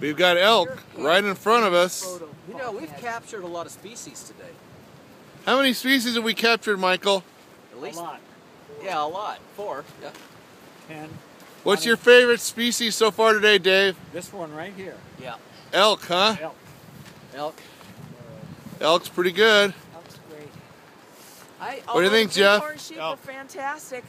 We've got elk right in front of us. You know, we've captured a lot of species today. How many species have we captured, Michael? At A lot. yeah, a lot. Four. Yeah. Ten. What's your favorite species so far today, Dave? This one right here. Yeah. Elk, huh? Elk. Elk. Uh, Elk's pretty good. That great. I, What do you think, Jeff? Sheep are fantastic.